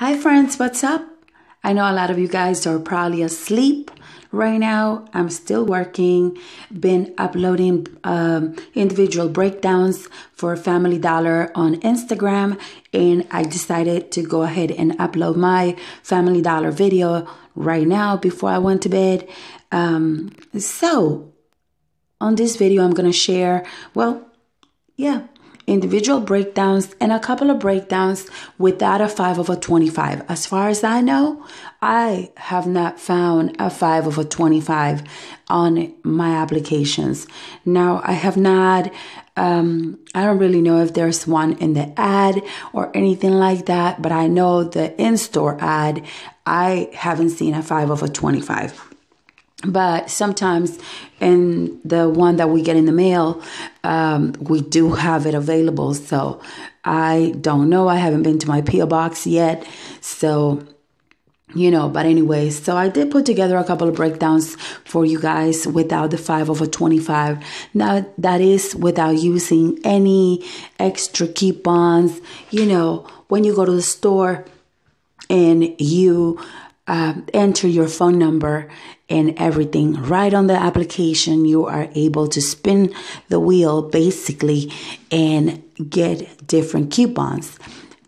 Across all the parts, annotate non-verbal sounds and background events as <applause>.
Hi, friends, what's up? I know a lot of you guys are probably asleep right now. I'm still working, been uploading um, individual breakdowns for Family Dollar on Instagram, and I decided to go ahead and upload my Family Dollar video right now before I went to bed. Um, so, on this video, I'm to share, well, yeah, individual breakdowns and a couple of breakdowns without a 5 over 25. As far as I know, I have not found a 5 over 25 on my applications. Now, I have not, um, I don't really know if there's one in the ad or anything like that, but I know the in store ad, I haven't seen a 5 over 25 but sometimes in the one that we get in the mail um, we do have it available. So i don't know. I haven't been to my po box yet. So you know but anyways so i did put together a couple of breakdowns for you guys without the 5 over 25 now that is without using any extra coupons. You know when you go to the store and you uh, enter your phone number and everything right on the application. You are able to spin the wheel basically and get different coupons.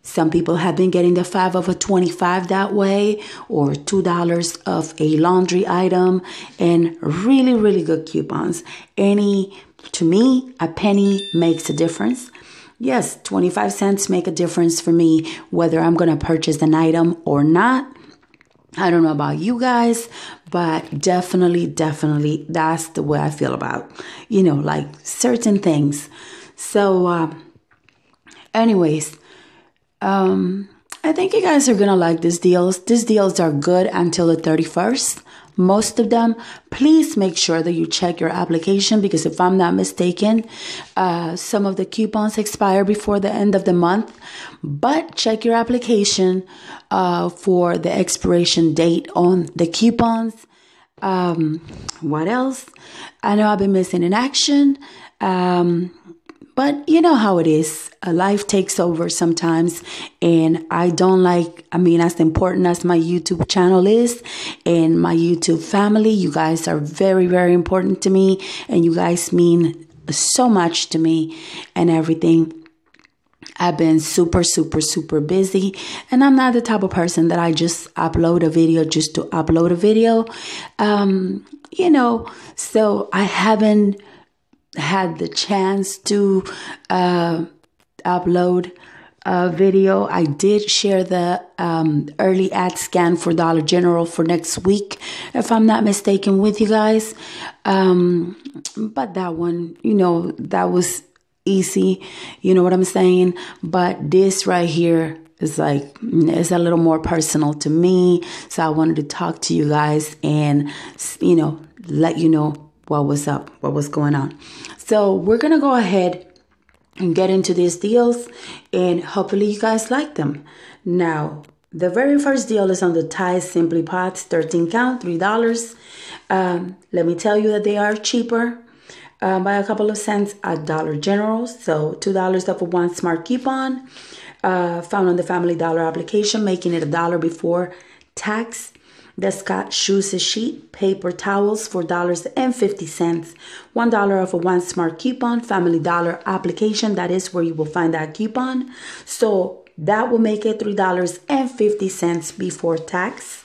Some people have been getting the 5 of a 25 that way or $2 of a laundry item and really, really good coupons. Any, to me, a penny makes a difference. Yes, 25 cents make a difference for me whether I'm going to purchase an item or not. I don't know about you guys, but definitely, definitely, that's the way I feel about, you know, like certain things. So, uh, anyways, um, I think you guys are gonna like these deals. These deals are good until the 31st most of them, please make sure that you check your application because if I'm not mistaken, uh, some of the coupons expire before the end of the month. But check your application uh, for the expiration date on the coupons. Um, what else? I know I've been missing in action. Um, but you know how it is. Life takes over sometimes. And I don't like, I mean, as important as my YouTube channel is and my YouTube family, you guys are very, very important to me. And you guys mean so much to me and everything. I've been super, super, super busy, and I'm not the type of person that I just upload a video just to upload a video. Um, you know, so I haven't had the chance to uh, upload a video. I did share the um, early ad scan for Dollar General for next week, if I'm not mistaken, with you guys. Um, but that one, you know, that was easy. You know what I'm saying? But this right here is like it's a little more personal to me so i wanted to talk to you guys and you know let you know what was up, what was going on. So we're to go ahead and get into these deals and hopefully you guys like them. Now, the very first deal is on the Tide Simply Pods 13 count, $3. Um, let me tell you that they are cheaper uh, by a couple of cents at Dollar General. So $2 off of one smart coupon uh, found on the Family Dollar application, making it a dollar before tax. The Scott Shoes Sheet Paper Towels for $4.50. $1 off a one smart coupon, Family Dollar application. That is where you will find that coupon. So that will make it $3.50 before tax.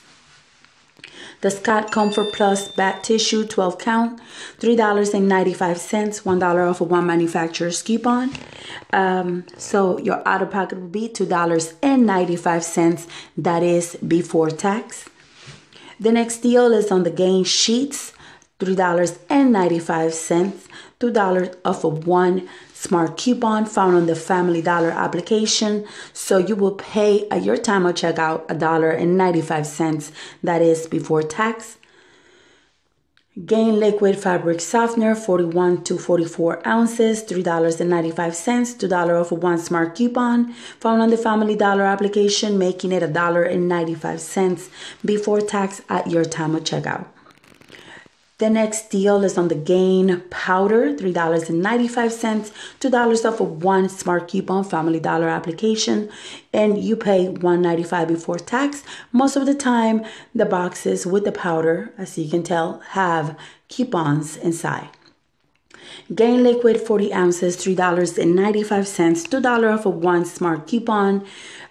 The Scott Comfort Plus Bath Tissue 12 count, $3.95, $1 off of one manufacturer's coupon. Um, so your out of pocket will be $2.95. That is before tax. The next deal is on the Gain Sheets, $3.95, $2 off of one smart coupon found on the Family Dollar application. So you will pay at your time of checkout $1.95. That is before tax. Gain liquid fabric softener 41 to 44 ounces, $3.95, $2 off of one smart coupon found on the Family Dollar application, making it $1.95 before tax at your time of checkout. The next deal is on the Gain powder, $3.95, $2 off of one smart coupon Family Dollar application, and you pay $1.95 before tax. Most of the time, the boxes with the powder, as you can tell, have coupons inside. Gain liquid 40 ounces, $3.95, $2 off of one smart coupon.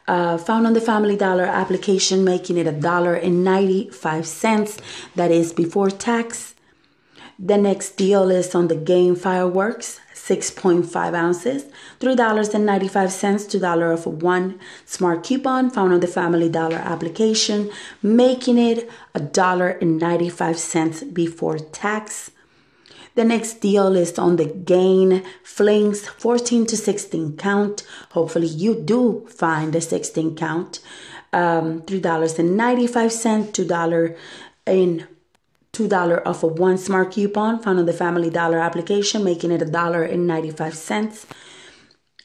Uh, found on the Family Dollar application, making it a dollar and 95 cents. That is before tax. The next deal is on the Gain Fireworks, 6.5 ounces, $3.95, $2 off of one smart coupon found on the Family Dollar application, making it $1.95 before tax. The next deal is on the Gain Flings 14 to 16 count. Hopefully, you do find the 16 count. Um, $3.95, $2 in $2 off of one smart coupon found on the Family Dollar application, making it $1.95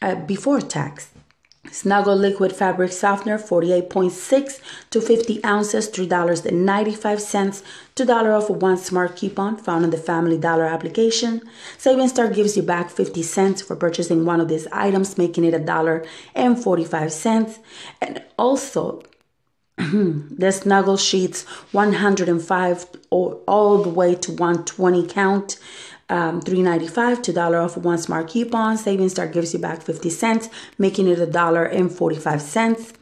uh, before tax. Snuggle liquid fabric softener 48.6 to 50 ounces, $3.95, $2 off of one smart coupon found on the Family Dollar application. Savings Star gives you back 50 cents for purchasing one of these items, making it a dollar and 45 cents. And also, <clears throat> the snuggle sheets 105 all, the way to 120 count um, 395 to dollar off one smart coupon. Savings star gives you back 50 cents making it a dollar and 45 cents.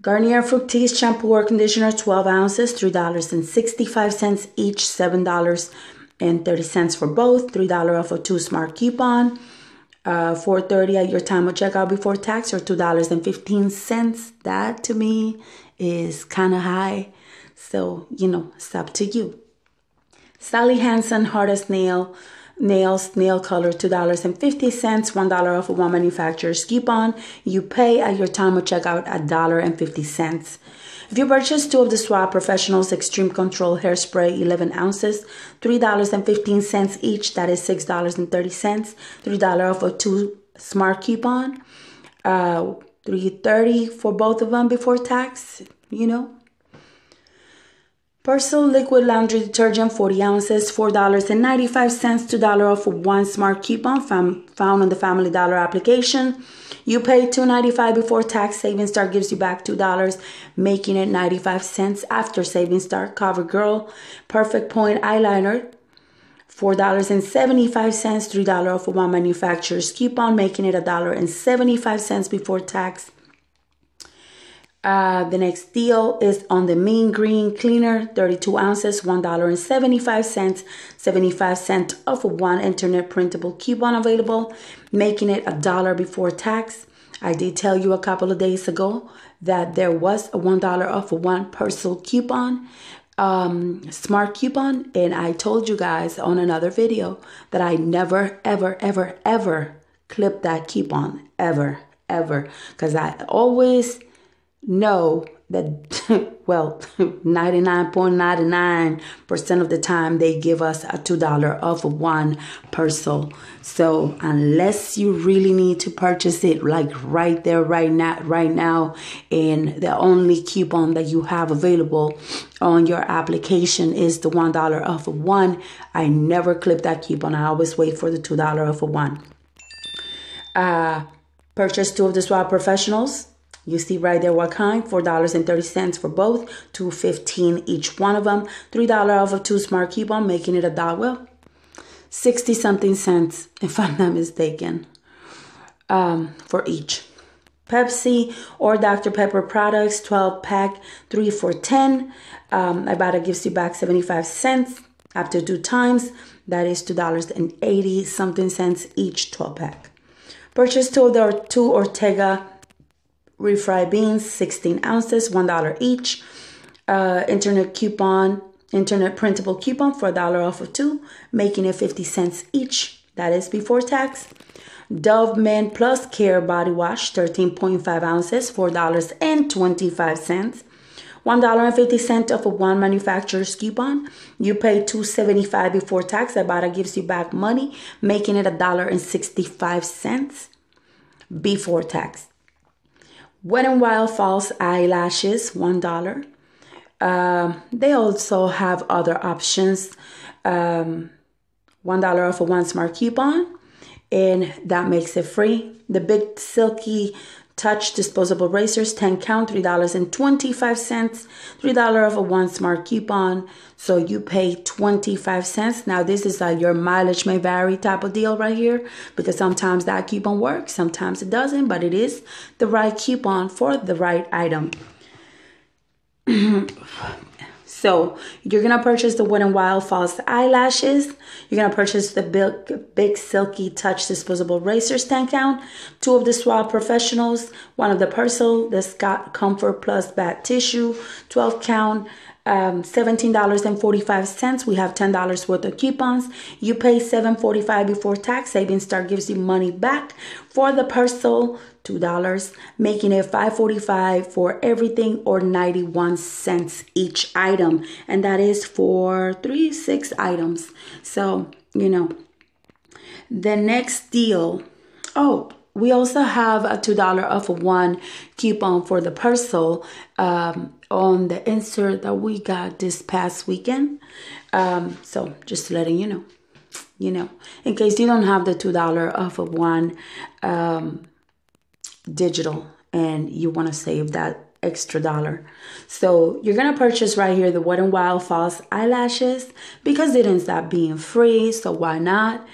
Garnier fructis shampoo or conditioner 12 ounces $3.65 each $7.30 for both $3 off a two smart coupon uh, 4.30 at your time of checkout before tax or $2.15 that to me is kind of high. So you know it's up to you. Sally hansen hardest nail nails nail color $2.50 $1 off of one manufacturer's coupon. You pay at your time of checkout a dollar and 50 cents if you purchase two of the Suave Professionals Extreme Control Hairspray 11 ounces, $3.15 each, that is $6.30. $3 off of two Smart Coupon, uh, $3.30 for both of them before tax, you know. Persil liquid laundry detergent 40 ounces $4.95 $2 off of one smart coupon found on the Family Dollar application. You pay $2.95 before tax. Savings Star gives you back $2, making it 95 cents after Savings Star. CoverGirl Perfect Point Eyeliner $4.75, $3 off of one manufacturer's coupon, making it $1.75 before tax. Uh, the next deal is on the Mean Green Cleaner, 32 ounces, $1.75, 75 cents off of one internet printable coupon available, making it a dollar before tax. I did tell you a couple of days ago that there was a $1 off of one Persil coupon, um, smart coupon, and I told you guys on another video that I never, ever, ever, ever clip that coupon, ever, ever, because I always know that, <laughs> well, <laughs> 99.99% of the time they give us a $2 off of one Persil. So unless you really need to purchase it like right there, right now, right now, and the only coupon that you have available on your application is the $1 off of one, I never clip that coupon. I always wait for the $2 off of one. Uh, purchase two of the Suave Professionals you see right there what kind? $4.30 for both, 215 each one of them, $3 off of two smart coupon, making it a dollar. Well, 60 something cents, <laughs> if I'm not mistaken, um, for each. Pepsi or Dr. Pepper products, 12 pack, 3 for 10. Um, Ibotta gives you back 75 cents after two times. That is $2.80 something cents each 12 pack. Purchase two, the two Ortega refried beans, 16 ounces, $1 each. Uh, internet coupon, internet printable coupon for a dollar off of two, making it 50 cents each. That is before tax. Dove Men Plus Care Body Wash, 13.5 ounces, $4.25. $1.50 off of one manufacturer's coupon. You pay $2.75 before tax. Ibotta gives you back money, making it $1.65 before tax. Wet n Wild false eyelashes, $1. Um, they also have other options. Um, $1 off of one smart coupon, and that makes it free. The Bic silky touch disposable razors 10 count $3.25 $3 off of one smart coupon. So you pay 25 cents. Now this is a your mileage may vary type of deal right here because sometimes that coupon works sometimes it doesn't but it is the right coupon for the right item <clears throat> So you're gonna purchase the Wet n Wild false eyelashes. You're gonna purchase the Bic, Bic silky touch disposable razors 10 count, two of the Suave Professionals, one of the Persil, the Scott Comfort Plus Bath Tissue 12 count, um, $17.45. We have $10 worth of coupons. You pay $7.45 before tax. Savings Star gives you money back for the Persil, $2, making it $5.45 for everything or 91 cents each item. And that is for three, six items. So, you know, the next deal. Oh, we also have a $2 off of one coupon for the Persil um, on the insert that we got this past weekend. Um, so just letting you know, you know, in case you don't have the $2 off of one um, digital and you want to save that extra dollar. So you're gonna purchase right here the Wet n Wild false eyelashes because it ends up being free. So why not?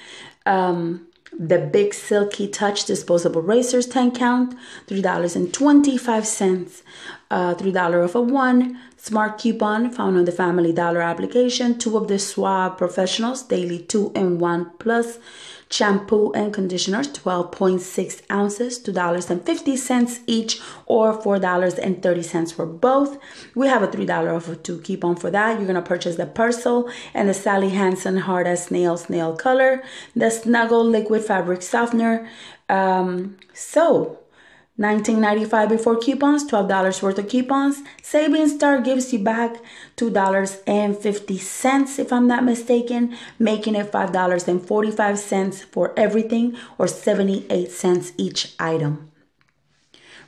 Um, the Bic Silky Touch disposable razors 10 count, $3.25. Uh, $3 off a one smart coupon found on the Family Dollar application. Two of the Suave Professionals Daily 2 and 1 Plus shampoo and conditioners 12.6 ounces $2.50 each or $4.30 for both. We have a $3 off of two coupon for that. You're going to purchase the Persil and the Sally Hansen hard as nails nail color the snuggle liquid fabric softener. Um, so 19.95 before coupons, $12 worth of coupons. Savings Star gives you back $2.50 if I'm not mistaken, making it $5.45 for everything or 78 cents each item.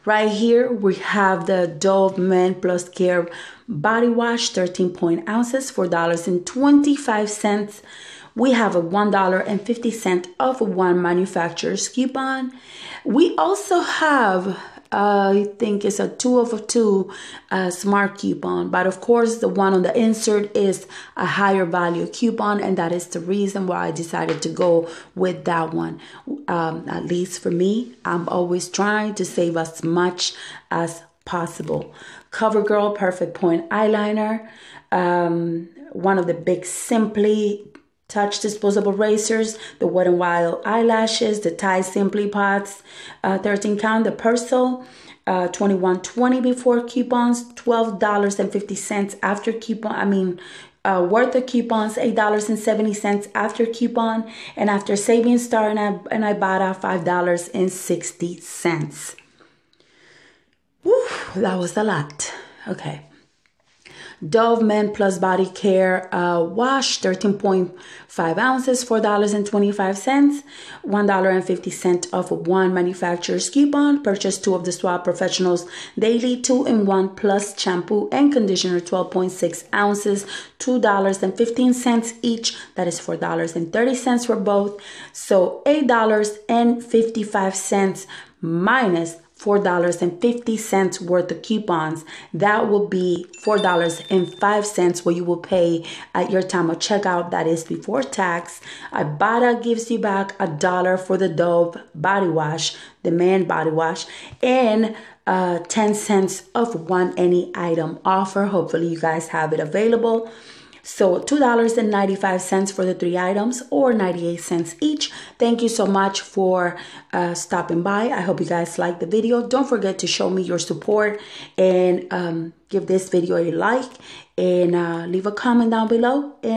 Right here we have the Dove Men Plus Care Body Wash 13 point ounces, $4.25 we have a $1.50 off of one manufacturer's coupon. We also have uh, I think it's a two of two uh, smart coupon. But of course, the one on the insert is a higher value coupon, and that is the reason why I decided to go with that one. Um, at least for me, I'm always trying to save as much as possible. CoverGirl Perfect Point Eyeliner, um, one of the Bic Simply Touch disposable razors, the Wet n Wild eyelashes, the Tide Simply Pods, uh, 13 count, the Persil, uh, 21.20 before coupons, $12.50 after coupon. I mean, uh, worth of coupons, $8.70 after coupon, and after savings star, and I, and I bought out $5.60. Woo, that was a lot. Okay. Dove Men Plus Body Care uh, Wash, 13.5 ounces, $4.25, $1.50 off of one manufacturer's coupon. Purchase two of the Suave Professionals Daily 2-in-1 Plus Shampoo and Conditioner, 12.6 ounces, $2.15 each. That is $4.30 for both. So $8.55 minus $4.50 worth of coupons. That will be $4.05 what you will pay at your time of checkout. That is before tax. Ibotta gives you back a dollar for the Dove body wash, the man body wash, and uh, 10 cents of one any item offer. Hopefully, you guys have it available. So $2.95 for the three items or 98 cents each. Thank you so much for uh, stopping by. I hope you guys liked the video. Don't forget to show me your support and um, give this video a like and uh, leave a comment down below. And